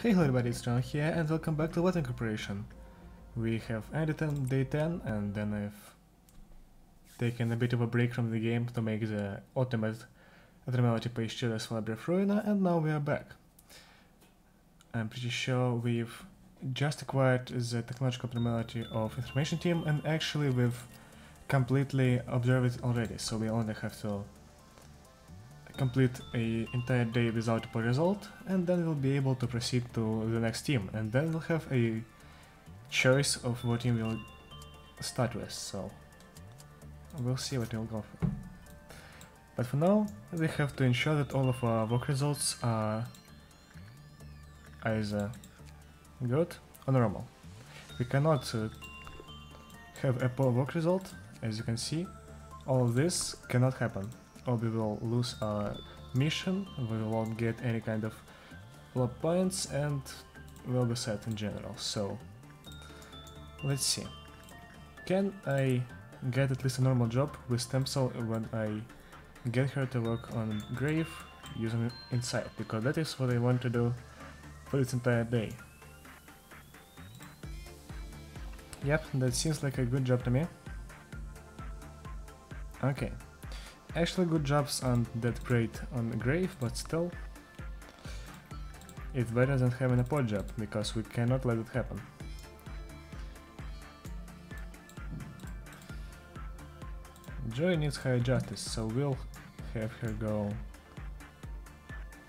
Hey hello everybody, it's John here and welcome back to Water Corporation. We have ended on day 10 and then I've taken a bit of a break from the game to make the ultimate abnormality page Library of Ruina and now we are back. I'm pretty sure we've just acquired the technological abnormality of information team and actually we've completely observed it already, so we only have to complete a entire day without a poor result and then we'll be able to proceed to the next team and then we'll have a choice of what team we'll start with so we'll see what we'll go for. But for now we have to ensure that all of our work results are either good or normal. We cannot uh, have a poor work result as you can see all of this cannot happen or we will lose our uh, mission, we won't get any kind of blood points and we'll be set in general. So let's see. Can I get at least a normal job with stem cell when I get her to work on grave using Insight because that is what I want to do for this entire day. Yep, that seems like a good job to me. Okay, Actually, good jobs aren't that great on the Grave, but still, it's better than having a pod job, because we cannot let it happen. Joy needs higher justice, so we'll have her go...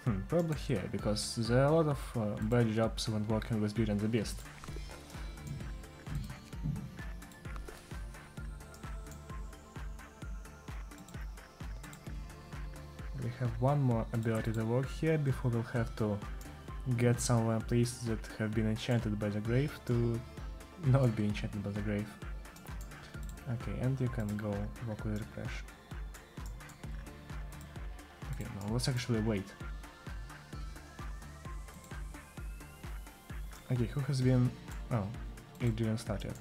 Hmm, probably here, because there are a lot of uh, bad jobs when working with Beauty and the Beast. One more ability to work here before we'll have to get some places that have been enchanted by the grave to not be enchanted by the grave. Okay, and you can go work with refresh. Okay, now let's actually wait. Okay, who has been... Oh, it didn't start yet.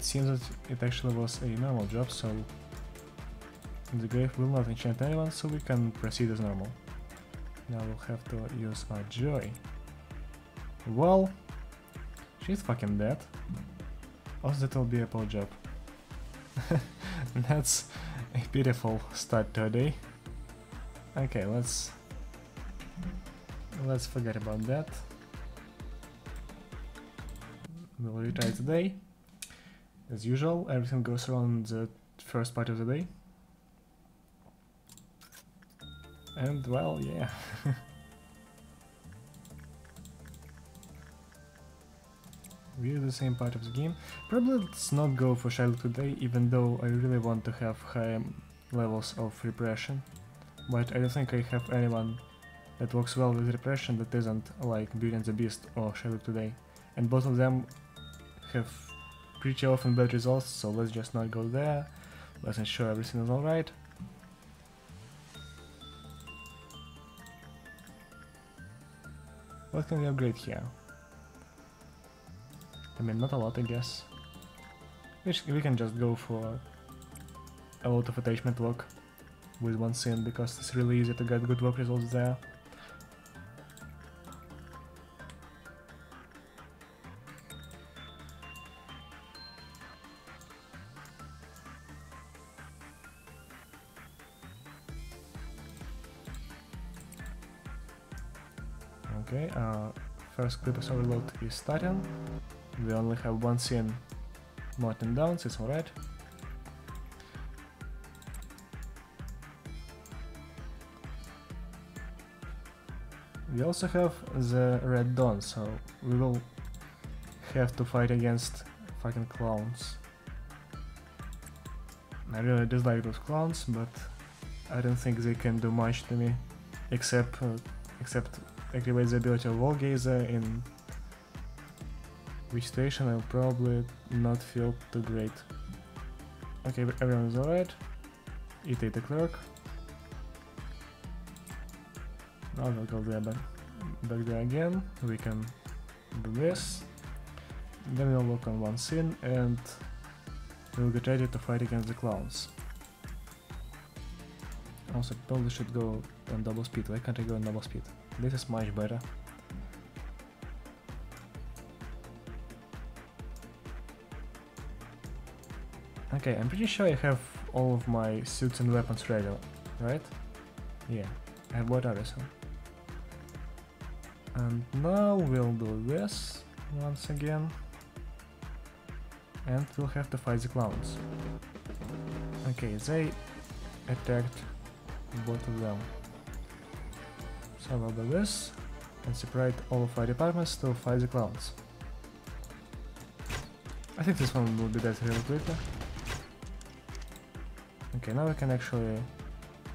It seems that it actually was a normal job, so the grave will not enchant anyone, so we can proceed as normal. Now we'll have to use our joy. Well, she's fucking dead. Also that will be a poor job. That's a beautiful start to a day. Okay, let's let's forget about that. We'll retry today. As usual, everything goes around the first part of the day. And well, yeah. We're the same part of the game. Probably let's not go for Shy Look Today, even though I really want to have high levels of repression. But I don't think I have anyone that works well with repression that isn't like Beauty and the Beast or Shy Look Today. And both of them have pretty often bad results, so let's just not go there. Let's ensure everything is alright. What can we upgrade here? I mean, not a lot, I guess. We can just go for a lot of attachment work with one sin because it's really easy to get good work results there. First Qliphoth Overload is starting. We only have One Sin marked down, so it's alright. We also have the Red Dawn, so we will have to fight against fucking clowns. I really dislike those clowns, but I don't think they can do much to me, except uh, except activate the ability of Wall Gazer in which station I'll probably not feel too great. Okay, everyone is alright. Eat the clerk. Now we'll go there back, back there again. We can do this. Then we'll work on One Sin and we'll get ready to fight against the clowns. Also, probably should go on double speed. Why can't I go on double speed? This is much better. Okay, I'm pretty sure I have all of my suits and weapons ready, right? Yeah, I have what others. And now we'll do this once again. And we'll have to fight the clowns. Okay, they attacked both of them. So we'll do this and separate all of our departments to fight the clowns. I think this one will be dead really quickly. Okay, now we can actually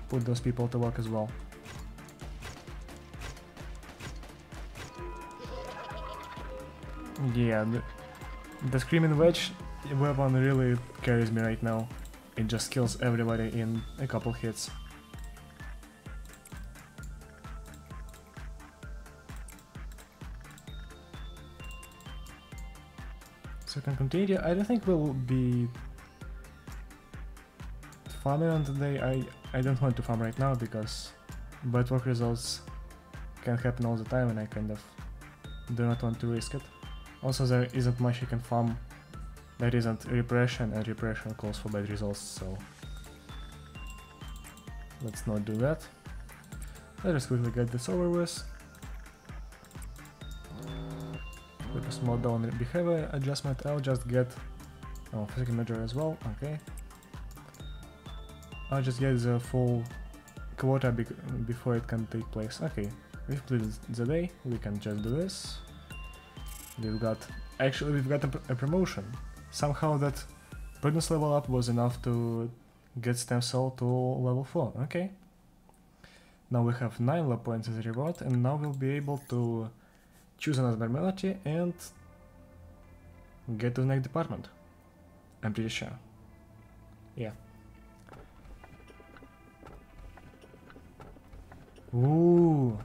put those people to work as well. Yeah, the, the Screaming Wedge weapon really carries me right now. It just kills everybody in a couple hits. Can continue. I don't think we'll be farming on today. I, I don't want to farm right now because bad work results can happen all the time and I kind of do not want to risk it. Also there isn't much you can farm that isn't repression and repression calls for bad results so let's not do that. Let us quickly get this over with. With a small down behavior adjustment I'll just get oh, physical measure as well, okay. I'll just get the full quota be before it can take place. Okay, we've completed the day, we can just do this. We've got, actually we've got a, pr a promotion. Somehow that prudence level up was enough to get stem cell to level 4, okay. Now we have 9 LOB points as a reward and now we'll be able to choose another melody and get to the next department. I'm pretty sure. Yeah. Ooh,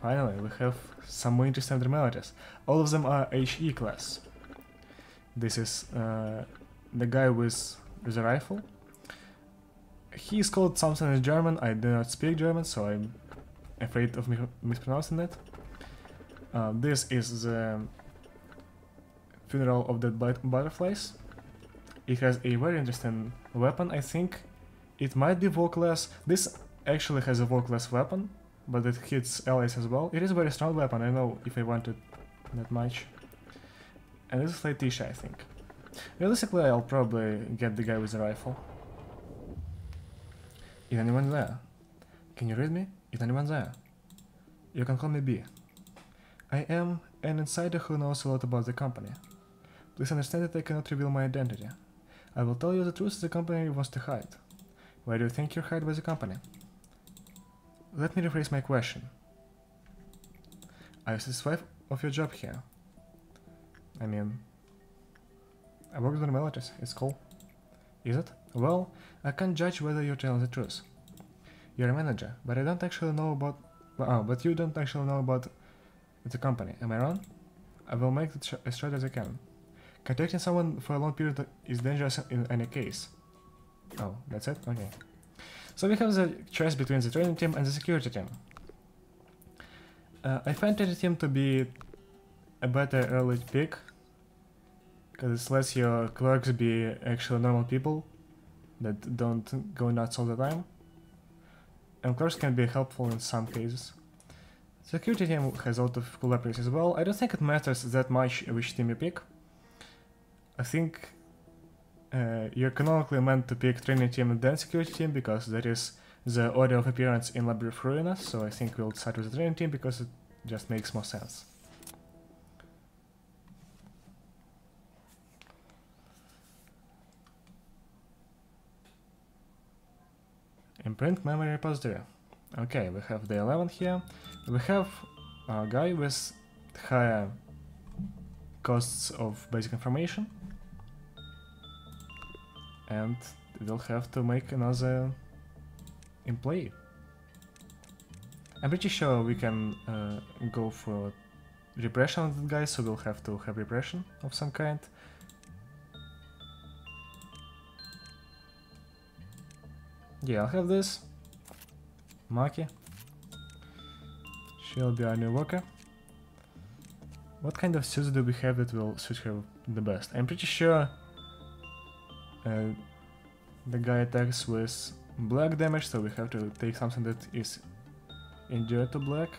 finally we have some more interesting melodies. All of them are HE class. This is uh, the guy with, with a rifle. He is called something in German, I do not speak German, so I'm afraid of mispronouncing it. Uh, this is the funeral of the butterflies. It has a very interesting weapon, I think. It might be vocaless. This actually has a vocaless weapon, but it hits allies as well. It is a very strong weapon, I know if I want it that much. And this is Laetitia, I think. Realistically, I'll probably get the guy with the rifle. Is anyone there? Can you read me? Is anyone there? You can call me B. I am an insider who knows a lot about the company. Please understand that I cannot reveal my identity. I will tell you the truth the company wants to hide. Why do you think you're hired by the company? Let me rephrase my question. Are you satisfied of your job here? I mean, I work with relatives, it's cool. Is it? Well, I can't judge whether you're telling the truth. You're a manager, but I don't actually know about... Oh, but you don't actually know about the company, am I wrong? I will make it as short as I can. Contacting someone for a long period is dangerous in any case. Oh, that's it? Okay. So we have the choice between the training team and the security team. Uh, I find training team to be a better early pick, because it lets your clerks be actually normal people that don't go nuts all the time. And clerks can be helpful in some cases. Security team has a lot of cool upgrades as well. I don't think it matters that much which team you pick. I think uh, you're canonically meant to pick training team and then security team because that is the order of appearance in Library of Ruinas, so I think we'll start with the training team because it just makes more sense. Imprint memory repository. Okay, we have the 11 here. We have a guy with higher costs of basic information and we'll have to make another employee. I'm pretty sure we can uh, go for repression of that guy, so we'll have to have repression of some kind. Yeah, I'll have this. Maki. She'll be our new worker. What kind of suits do we have that will suit her the best? I'm pretty sure uh, the guy attacks with black damage, so we have to take something that is endure to black.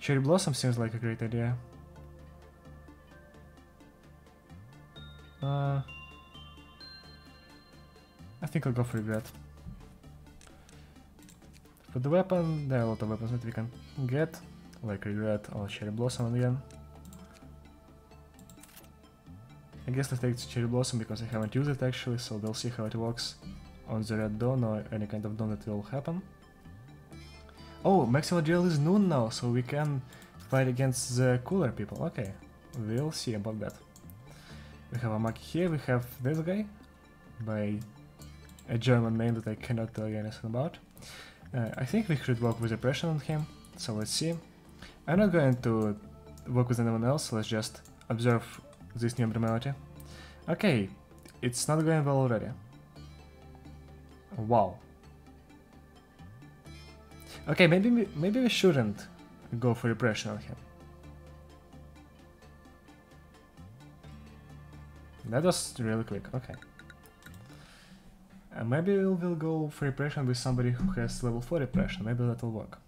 Cherry Blossom seems like a great idea. Uh, I think I'll go for Regret. The weapon, there are a lot of weapons that we can get, like Regret or Cherry Blossom again. I guess let's take Cherry Blossom because I haven't used it actually, so we'll see how it works on the Red Dawn or any kind of dawn that will happen. Oh, Maximal Jail is noon now, so we can fight against the cooler people. Okay, we'll see about that. We have a Maki here, we have this guy by a German name that I cannot tell you anything about. Uh, I think we should work with oppression on him, so let's see. I'm not going to work with anyone else, let's just observe this new abnormality. Okay, it's not going well already. Wow. Okay, maybe we, maybe we shouldn't go for repression on him. That was really quick, okay. Uh, maybe we'll, we'll go for repression with somebody who has level 4 repression, maybe that'll work.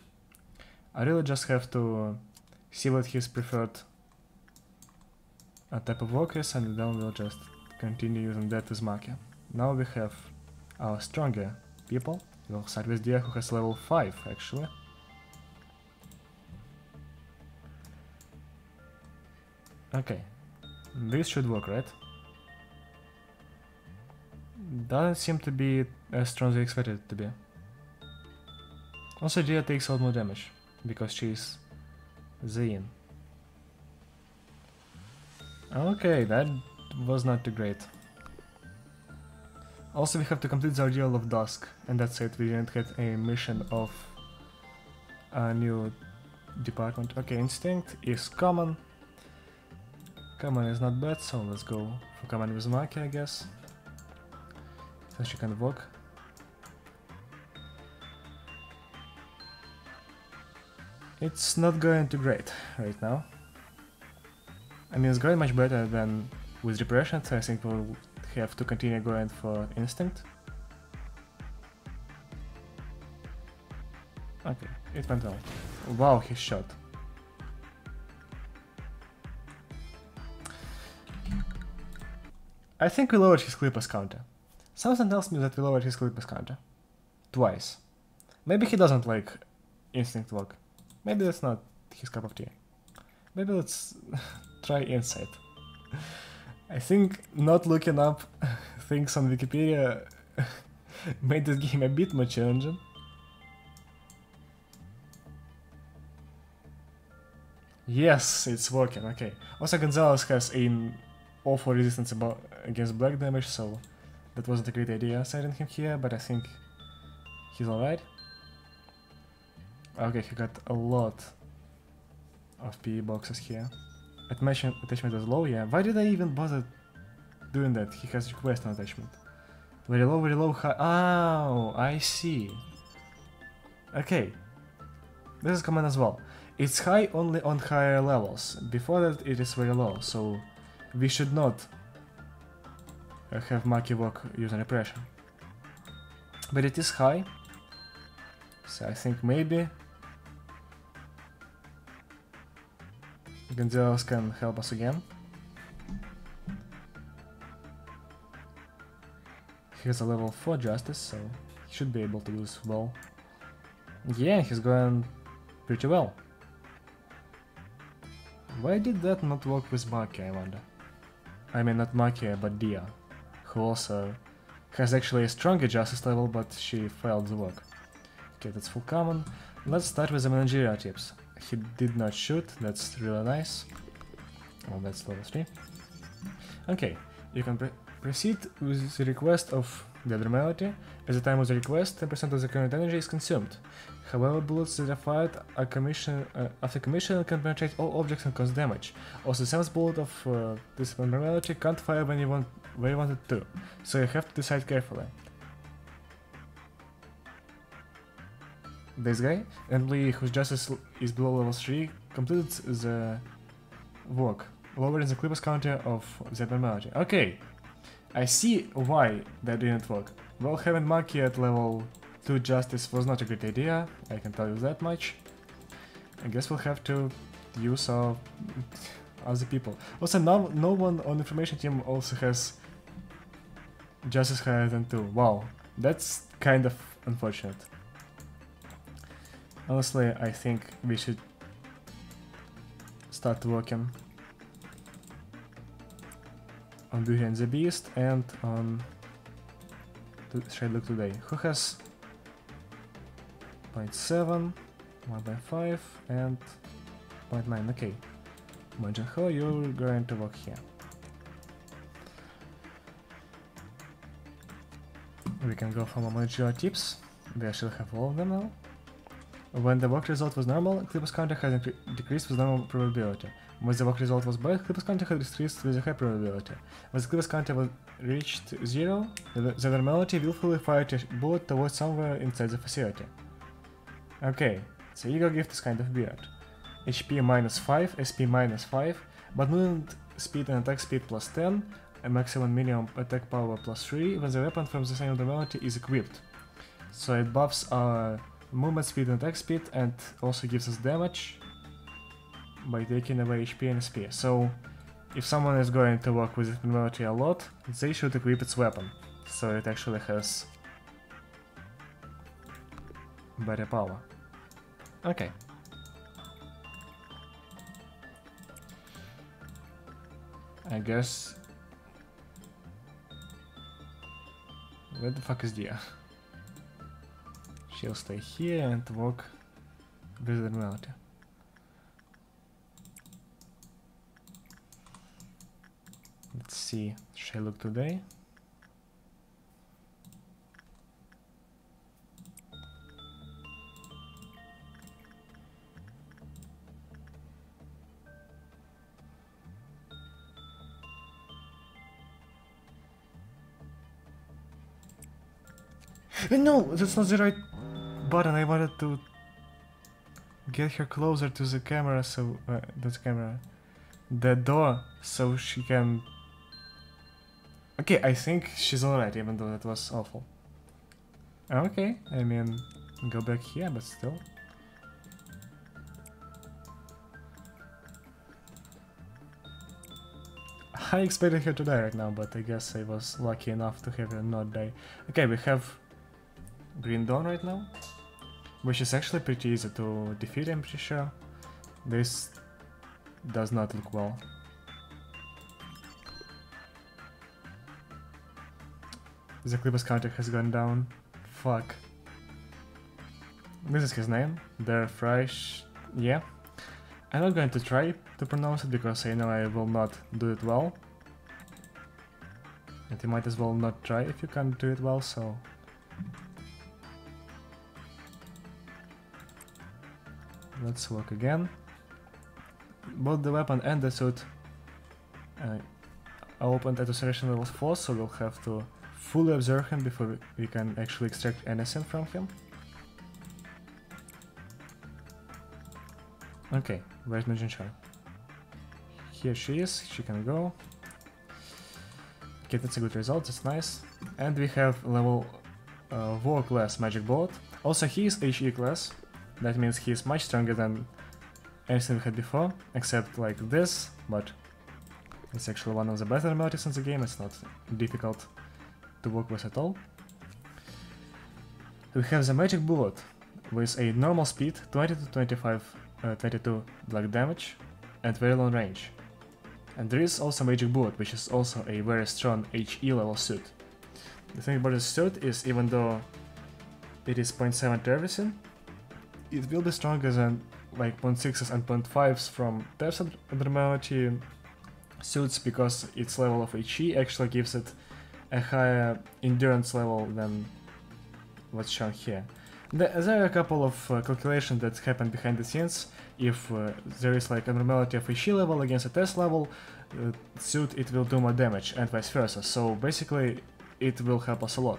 I really just have to see what his preferred uh, type of work is and then we'll just continue using that with Maki. Now we have our stronger people. We'll start with Dia who has level 5 actually. Okay, this should work, right? Doesn't seem to be as strong as I expected it to be. Also, Dia takes a lot more damage, because she's Zain. Okay, that was not too great. Also, we have to complete the Ordeal of Dusk, and that's it, we didn't get a mission of a new department. Okay, Instinct is common. Common is not bad, so let's go for common with Maki, I guess. So kind of work. It's not going too great right now. I mean, it's going much better than with Repression, so I think we'll have to continue going for Instinct. Okay, it went well. Wow, he shot. I think we lowered his Qliphoth counter. Something tells me that we lowered his Qliphoth counter. Twice. Maybe he doesn't like Instinct Walk. Maybe that's not his cup of tea. Maybe let's try Insight. I think not looking up things on Wikipedia made this game a bit more challenging. Yes, it's working, okay. Also Gonzalez has an awful resistance about, against black damage, so that wasn't a great idea setting him here, but I think he's alright. Okay, he got a lot of PE boxes here. Attachment, attachment is low, yeah. Why did I even bother doing that? He has request on attachment. Very low, very low, high. Oh, I see. Okay. This is common as well. It's high only on higher levels. Before that it is very low, so we should not have Maki walk using repression. But it is high. So I think maybe Gonzalez can help us again. He has a level 4 justice, so he should be able to use well. Yeah, he's going pretty well. Why did that not work with Maki, I wonder? I mean not Maki, but Dia, who also has actually a stronger justice level, but she failed the work. Okay, that's full common. Let's start with the managerial tips. He did not shoot, that's really nice. Oh, that's level 3. Okay, you can pre proceed with the request of the abnormality. At the time of the request, 10% of the current energy is consumed. However, bullets that are fired are commission, uh, after commission can penetrate all objects and cause damage. Also, the seventh bullet of uh, this abnormality can't fire when you want when you want it to, so you have to decide carefully. this guy, employee whose justice is below level 3, completed the work, lowering the Qliphoth counter of the abnormality. Okay, I see why that didn't work. Well, having Monkey at level 2 justice was not a good idea, I can tell you that much. I guess we'll have to use our other people. Also, no, no one on information team also has justice higher than 2. Wow, that's kind of unfortunate. Honestly, I think we should start working on Beauty and the Beast and on I look today? Who has 0.7, 1.5 and 0.9, okay. Imagine how you're going to work here. We can go for more tips. We actually have all of them now. When the work result was normal, Qliphoth counter has decreased with normal probability. When the work result was bad, Qliphoth counter has decreased with a high probability. When the Qliphoth counter was reached zero, the, the normality willfully fired a bullet towards somewhere inside the facility. Okay, the Eagle gift is kind of weird. HP minus 5, SP minus 5, but movement speed and attack speed plus 10, and maximum minimum attack power plus 3 when the weapon from the same normality is equipped. So it buffs our movement speed and attack speed and also gives us damage by taking away HP and SP. So if someone is going to work with Infinity a lot, they should equip its weapon, so it actually has better power. Okay. I guess... Where the fuck is Dia? She'll stay here and walk with the reality. Let's see, I look today? No, that's not the right button. I wanted to get her closer to the camera, so uh, that camera, the door, so she can. Okay, I think she's alright, even though that was awful. Okay, I mean, go back here, but still. I expected her to die right now, but I guess I was lucky enough to have her not die. Okay, we have Green Dawn right now, which is actually pretty easy to defeat, I'm pretty sure. This does not look well. The Qliphoth counter has gone down. Fuck. This is his name. Der. Yeah. I'm not going to try to pronounce it because I know I will not do it well. And you might as well not try if you can't do it well, so Let's work again. Both the weapon and the suit uh, are opened at acceleration level 4, so we'll have to fully observe him before we can actually extract anything from him. Okay, where's my Jinchar? Here she is, she can go. Okay, that's a good result, that's nice. And we have level uh, War class Magic Bullet. Also, he is HE class, that means he's much stronger than anything we had before, except like this, but it's actually one of the better abilities in the game, it's not difficult to work with at all. We have the Magic Bullet with a normal speed, 20 to 25, uh, 22 black damage, and very long range. And there is also Magic Bullet, which is also a very strong HE level suit. The thing about this suit is even though it is 0.7 to everything, it will be stronger than like 0.6s and 0.5s from depth abnormality suits because its level of HE actually gives it a higher endurance level than what's shown here. There are a couple of uh, calculations that happen behind the scenes. If uh, there is like abnormality of HE level against a test level, uh, suit it will do more damage and vice versa. So basically it will help us a lot,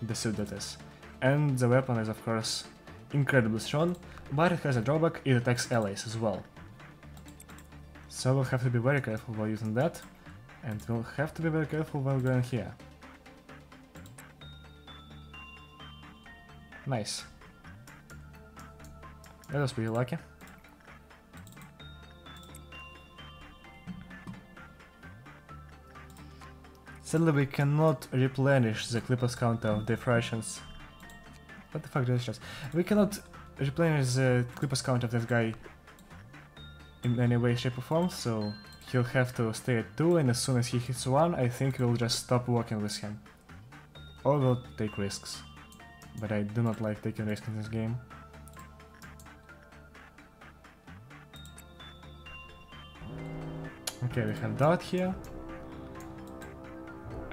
the suit that is. And the weapon is of course incredibly strong, but it has a drawback, it attacks allies as well. So we'll have to be very careful while using that, and we'll have to be very careful while going here. Nice. That was pretty lucky. Sadly, we cannot replenish the Qliphoth counter of the Russians. What the fuck just? We cannot replenish the Qliphoth count of that guy in any way, shape or form, so he'll have to stay at 2 and as soon as he hits 1, I think we'll just stop working with him. Or we'll take risks. But I do not like taking risks in this game. Okay, we have Dart here.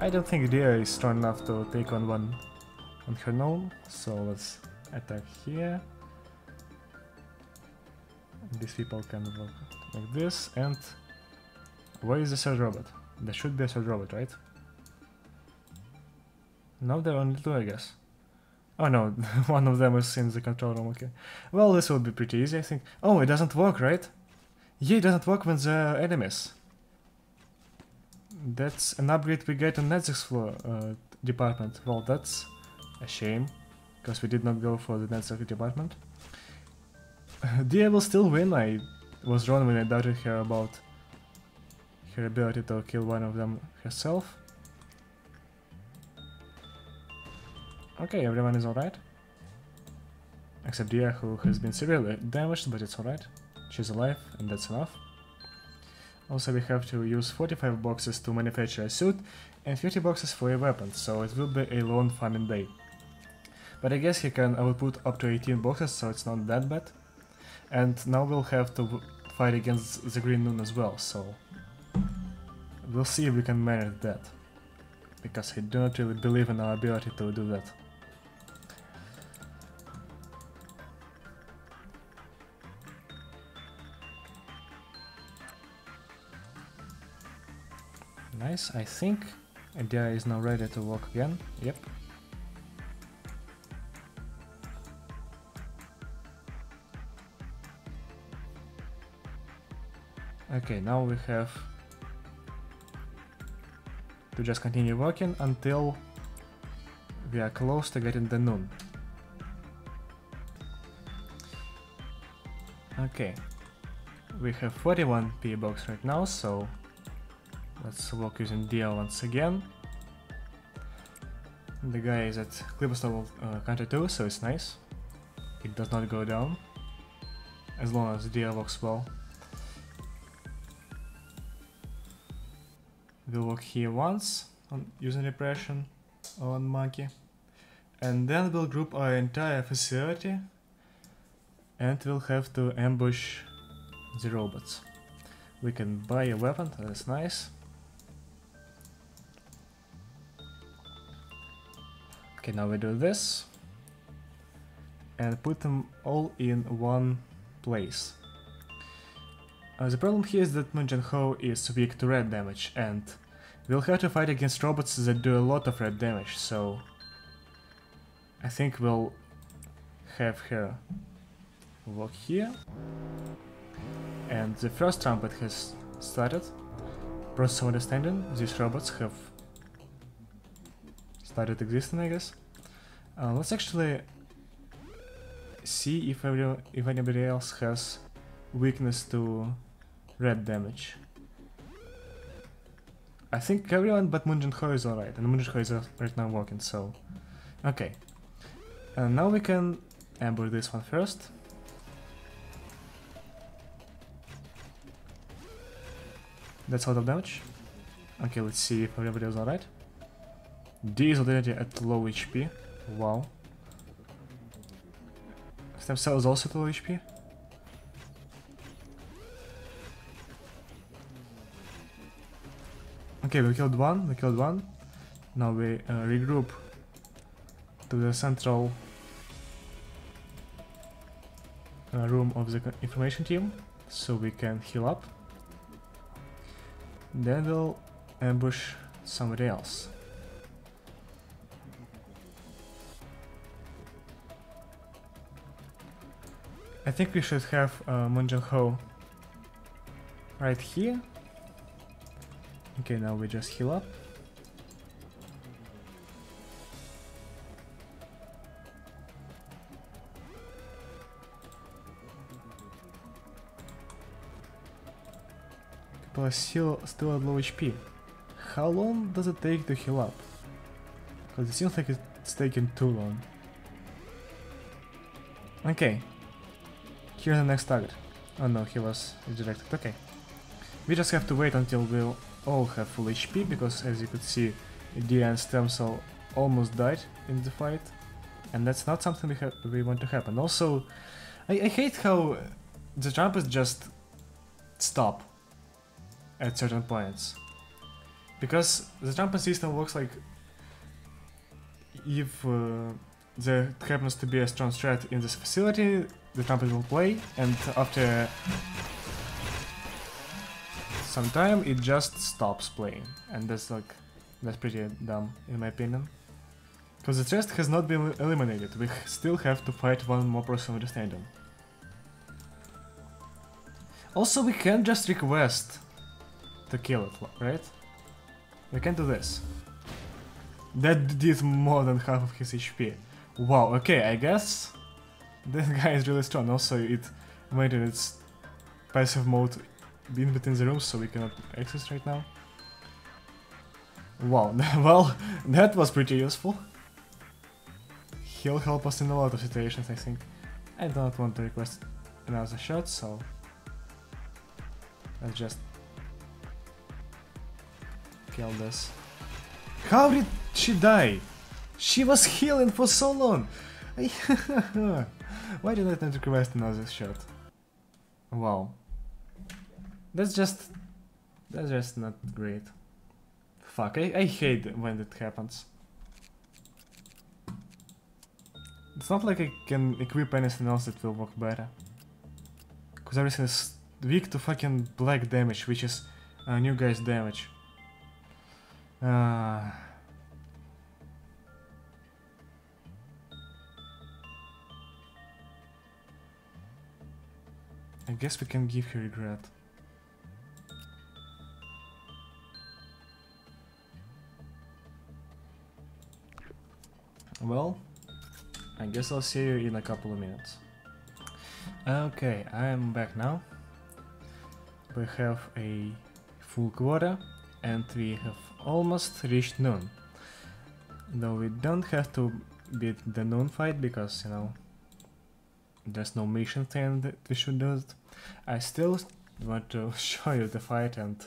I don't think Dia is strong enough to take on one on her own, so let's attack here. These people can work like this, and where is the third robot? There should be a third robot, right? No, there are only two, I guess. Oh no, one of them is in the control room, okay. Well, this will be pretty easy, I think. Oh, it doesn't work, right? Yeah, it doesn't work when the enemies. That's an upgrade we get on Netzach's floor uh, department. Well, that's a shame, because we did not go for the Netzach department. Dia will still win, I was wrong when I doubted her about her ability to kill one of them herself. Okay, everyone is alright. Except Dia, who has been severely damaged, but it's alright. She's alive, and that's enough. Also, we have to use 45 boxes to manufacture a suit, and 50 boxes for a weapon, so it will be a long farming day. But I guess he can output up to 18 boxes, so it's not that bad. And now we'll have to fight against the Green Noon as well, so... We'll see if we can manage that. Because I do not really believe in our ability to do that. Nice, I think Idea is now ready to walk again. Yep. Okay, now we have to just continue working until we are close to getting the noon. Okay, we have 41 P box right now, so let's work using DL once again. The guy is at Qliphoth level uh, counter 2, so it's nice. It does not go down, as long as DL works well. We'll work here once on using repression on monkey. And then we'll group our entire facility and we'll have to ambush the robots. We can buy a weapon, that's nice. Okay, now we do this and put them all in one place. Uh, the problem here is that Munjin Ho is weak to red damage and we'll have to fight against robots that do a lot of red damage, so I think we'll have her walk here. And the first trumpet has started. Process of understanding, these robots have started existing, I guess. Uh, let's actually see if, every, if anybody else has weakness to red damage. I think everyone but Munjin is alright, and Munjin is right now working, so... Okay. And now we can ambush this one first. That's out of damage. Okay, let's see if everybody is alright. D is already at low HP. Wow. Stem cell is also at low HP. Okay, we killed one, we killed one. Now we uh, regroup to the central uh, room of the information team, so we can heal up. Then we'll ambush somebody else. I think we should have uh, Moon Ho right here. Okay, now we just heal up. Still, still at low HP. How long does it take to heal up? Because it seems like it's taking too long. Okay. Here's the next target. Oh no, he was redirected. Okay. We just have to wait until we'll all have full HP, because as you could see, Dian Stem Cell almost died in the fight. And that's not something we, have, we want to happen. Also, I, I hate how the jumpers just stop at certain points. Because the jumping system works like if uh, there happens to be a strong threat in this facility, the trumpet will play, and after some time it just stops playing. And that's like, that's pretty dumb in my opinion. Because the chest has not been eliminated, we still have to fight one more person understanding. Also, we can just request to kill it, right? We can do this. That did more than half of his HP. Wow, okay, I guess this guy is really strong. Also, it made its passive mode in between the rooms, so we cannot access right now. Wow, well, that was pretty useful. He'll help us in a lot of situations, I think. I don't want to request another shot, so let's just kill this. How did she die? She was healing for so long! Why did I not request another shot? Wow. That's just... That's just not great. Fuck, I, I hate when it happens. It's not like I can equip anything else that will work better. Because everything is weak to fucking black damage, which is uh, new guy's damage. Uh, I guess we can give her regret. Well, I guess I'll see you in a couple of minutes. Okay, I am back now. We have a full quota and we have almost reached noon. Though we don't have to beat the noon fight because, you know, there's no mission saying that we should do it. I still want to show you the fight and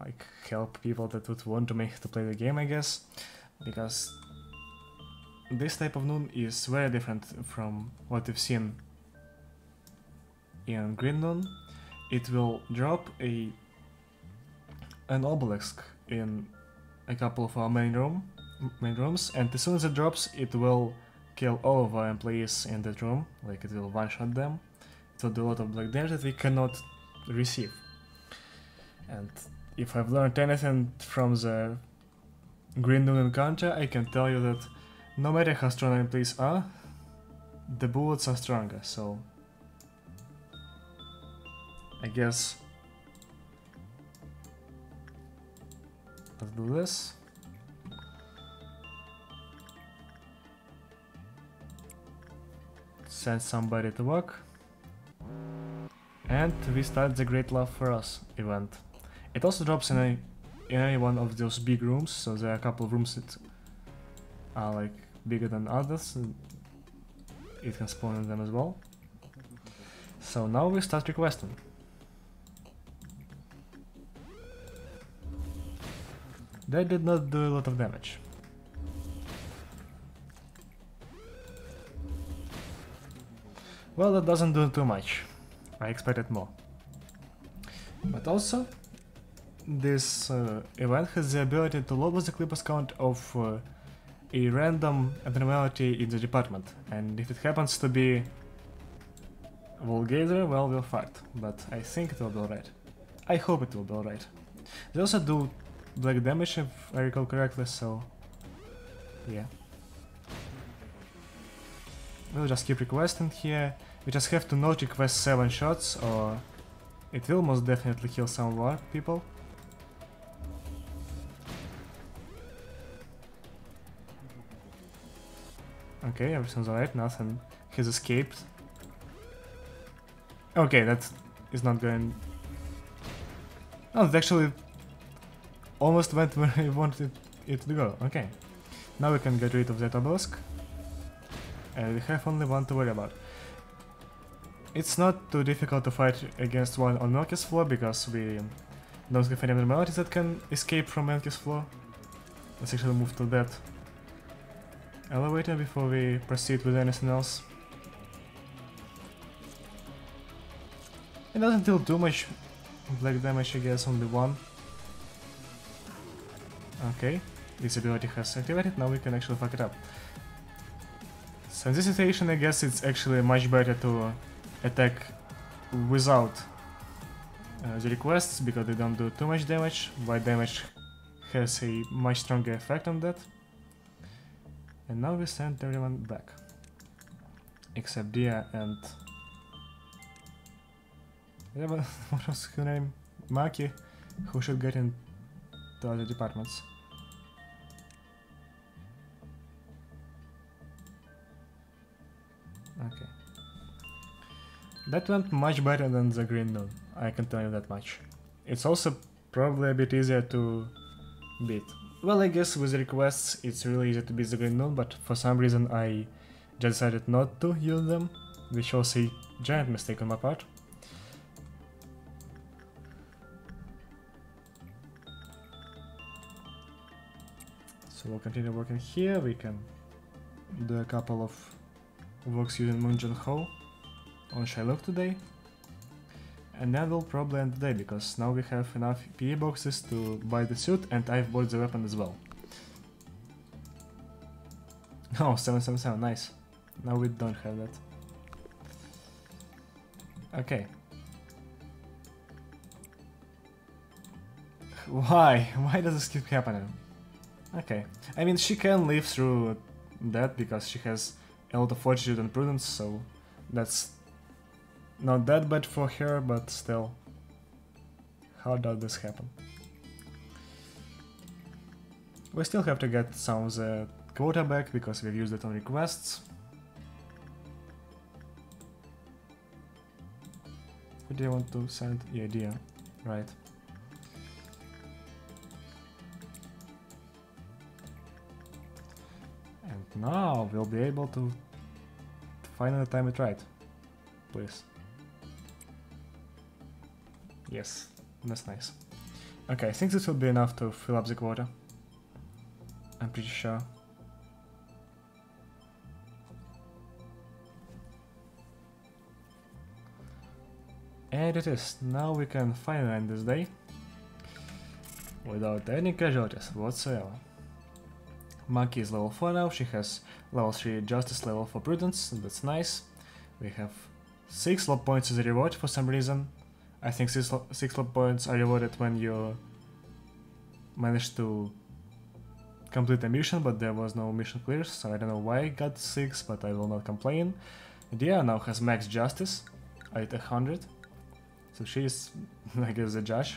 like help people that would want to make to play the game, I guess, because this type of noon is very different from what we've seen in Green Noon. It will drop a an obelisk in a couple of our main room main rooms, and as soon as it drops, it will kill all of our employees in that room, like it will one-shot them. It will do a lot of black damage that we cannot receive. And if I've learned anything from the Green Noon encounter, I can tell you that no matter how strong our employees are, the bullets are stronger, so... I guess... Let's do this. send somebody to work. And we start the Great Love for Us event. It also drops in, a, any one of those big rooms, so there are a couple of rooms that are like bigger than others. it can spawn in them as well. So now we start requesting. They did not do a lot of damage. Well, that doesn't do too much. I expected more. But also, this uh, event has the ability to lower the Qliphoth count of uh, a random abnormality in the department. And if it happens to be Wall Gazer, well, we'll fight. But I think it will be alright. I hope it will be alright. They also do black damage if I recall correctly, so... Yeah. We'll just keep requesting here. We just have to not request 7 shots or it will most definitely kill some more people. Okay, everything's alright, nothing has escaped. Okay, that is not going... Oh, it actually almost went where I wanted it to go. Okay. Now we can get rid of that obelisk. And we have only one to worry about. It's not too difficult to fight against one on Malkuth's floor because we don't have any abnormalities that can escape from Malkuth's floor. Let's actually move to that elevator before we proceed with anything else. It doesn't deal too much black damage, I guess, only one. Okay, this ability has activated, now we can actually fuck it up. So in this situation, I guess it's actually much better to attack without uh, the requests, because they don't do too much damage, white damage has a much stronger effect on that. And now we send everyone back. Except Dia and... Yeah, what was her name? Maki, who should get into other departments. Okay. That went much better than the Green Noon, I can tell you that much. It's also probably a bit easier to beat. Well, I guess with requests it's really easy to beat the Green Noon, but for some reason I just decided not to use them, which was a giant mistake on my part. So we'll continue working here, we can do a couple of works using Moonjun Ho on Shy Look Today. And that will probably end the day, because now we have enough PE boxes to buy the suit, and I've bought the weapon as well. Oh, 777, nice. Now we don't have that. Okay. Why? Why does this keep happening? Okay. I mean, she can live through that because she has a lot of fortitude and prudence, so that's not that bad for her, but still. How does this happen? We still have to get some of the quota back because we've used it on requests. Who do you want to send? Yeah, idea, right. And now we'll be able to finally time it right. Please. Yes, that's nice. Okay, I think this will be enough to fill up the quota. I'm pretty sure. And it is. Now we can finally end this day. Without any casualties whatsoever. Maki is level 4 now, she has level 3 justice level for prudence, that's nice. We have 6 LOB points as a reward for some reason. I think 6, six LOB points are rewarded when you manage to complete a mission, but there was no mission clear, so I don't know why I got 6, but I will not complain. Dia now has max justice at 100, so she is, I guess, the judge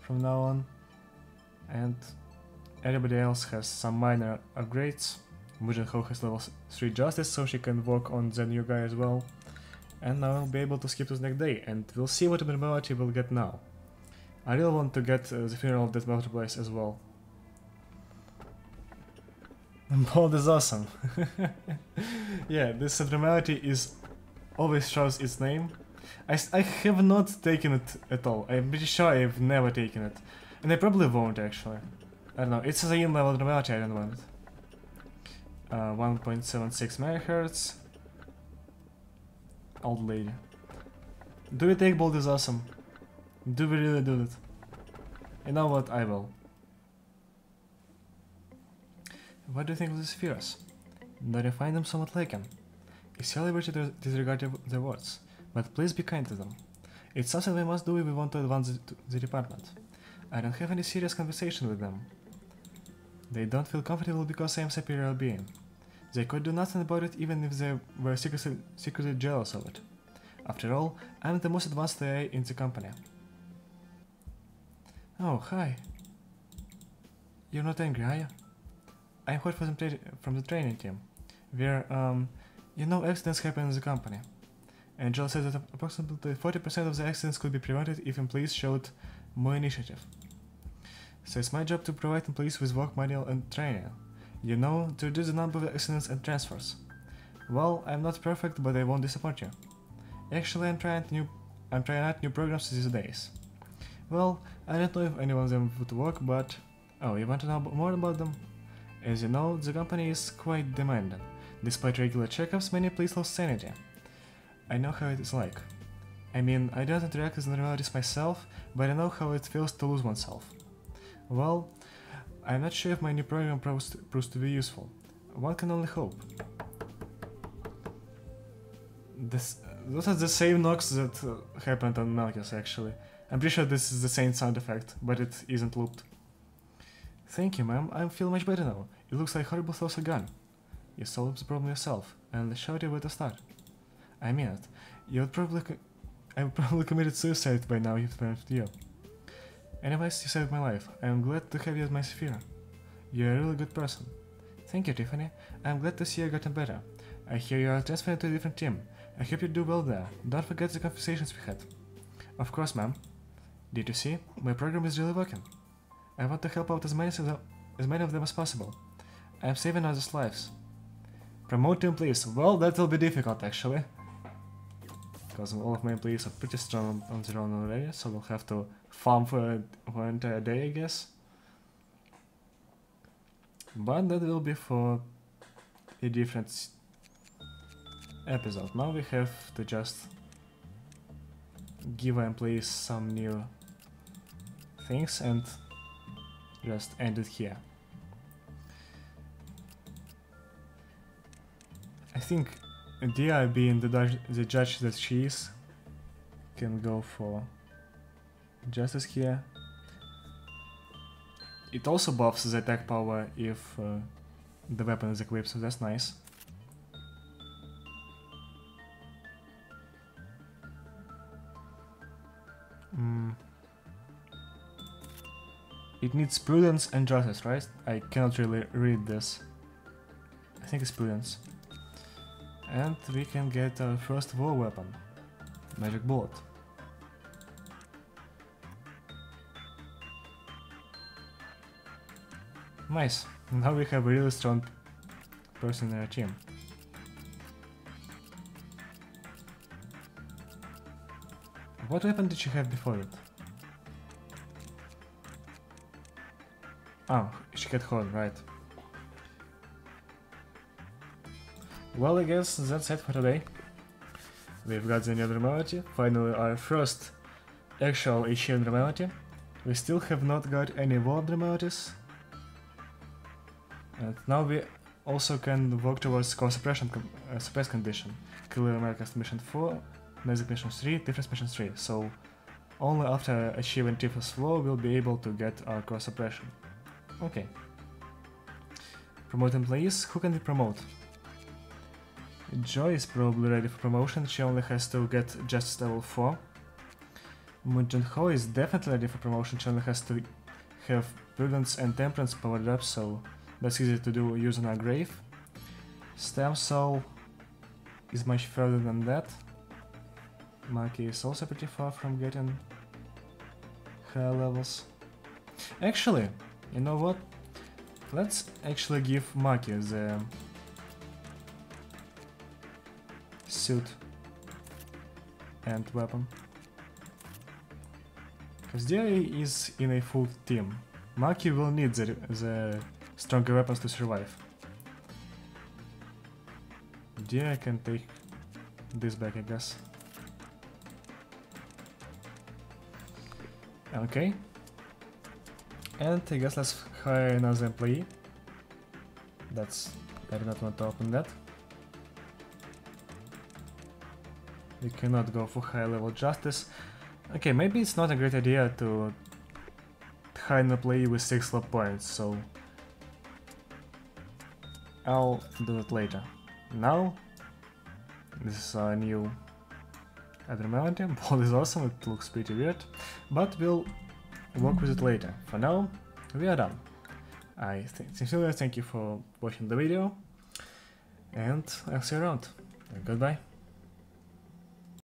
from now on. And everybody else has some minor upgrades. Mujin Ho has level 3 justice, so she can work on the new guy as well. And now I'll be able to skip to the next day, and we'll see what abnormality we'll get now. I really want to get uh, the funeral of that multiplies as well. Bold is awesome. yeah, this abnormality is always shows its name. I, I have not taken it at all. I'm pretty sure I've never taken it. And I probably won't actually. I don't know, it's a in level abnormality, I don't want it. Uh, 1.76 megahertz. Old lady. Do we take bold is awesome? Do we really do it? You know what, I will. What do you think of the spheres? Don't you find them somewhat lacking? You celebrate to disregard their words, but please be kind to them. It's something we must do if we want to advance the, the department. I don't have any serious conversation with them. They don't feel comfortable because I am a superior being. They could do nothing about it even if they were secretly, secretly jealous of it. After all, I'm the most advanced AI in the company. Oh, hi. You're not angry, are you? I'm from the, from the training team. Where, um, you know accidents happen in the company. Angela said that approximately 40% of the accidents could be prevented if employees showed more initiative. So it's my job to provide employees with work manual and training. You know, to reduce the number of accidents and transfers. Well, I'm not perfect, but I won't disappoint you. Actually, I'm trying new, I'm trying out new programs these days. Well, I don't know if any of them would work, but oh, you want to know more about them? As you know, the company is quite demanding. Despite regular checkups, many police lost sanity. I know how it is like. I mean, I don't interact with normalities myself, but I know how it feels to lose oneself. Well, I'm not sure if my new program proves, proves to be useful. One can only hope. This, those are the same knocks that uh, happened on Malkuth, actually. I'm pretty sure this is the same sound effect, but it isn't looped. Thank you, ma'am. I feel much better now. It looks like horrible thoughts are gone. You solved the problem yourself, and showed you where to start. I mean it. You would probably I would probably committed suicide by now if it weren't you. Anyways, you saved my life. I am glad to have you as my sphere. You're a really good person. Thank you, Tiffany. I'm glad to see you gotten better. I hear you are transferred to a different team. I hope you do well there. Don't forget the conversations we had. Of course, ma'am. Did you see? My program is really working. I want to help out as many as, many of them as possible. I am saving others' lives. Promote to please. Well, that will be difficult, actually. Because all of my employees are pretty strong on their own already, so we'll have to farm for, an entire day, I guess. But that will be for a different episode. Now we have to just give our employees some new things and just end it here. I think Dia being the, the judge that she is can go for justice here. It also buffs the attack power if uh, the weapon is equipped, so that's nice. Mm. It needs prudence and justice, right? I cannot really read this. I think it's prudence. And we can get our first WAW weapon. Magic bullet. Nice. Now we have a really strong person in our team. What weapon did she have before it? Oh, she had horn, right. Well, I guess that's it for today. We've got the new abnormality, finally our first actual HE abnormality. We still have not got any WAW abnormalities. And now we also can work towards suppression com uh, suppress condition. clear America's Mission 4, Magic Mission 3, Difference Mission 3. So only after achieving Tifa's flow we'll be able to get our core suppression. Okay. Promote employees. Who can we promote? Joy is probably ready for promotion. She only has to get Justice level 4. Munjin Ho is definitely ready for promotion. She only has to have Prudence and Temperance powered up, so that's easy to do using our Grave. Stem Cell is much further than that. Maki is also pretty far from getting higher levels. Actually, you know what? Let's actually give Maki the suit and weapon. Dia is in a full team. Maki will need the, the stronger weapons to survive. Dia can take this back, I guess. Okay, and I guess let's hire another employee. That's... I do not want to open that. We cannot go for high level justice. Okay, maybe it's not a great idea to hire an play with 6 slot points, so... I'll do it later. Now, this is a new abnormality. Ball is awesome, it looks pretty weird, but we'll work with it later. For now, we are done. I th sincerely thank you for watching the video, and I'll see you around. Goodbye.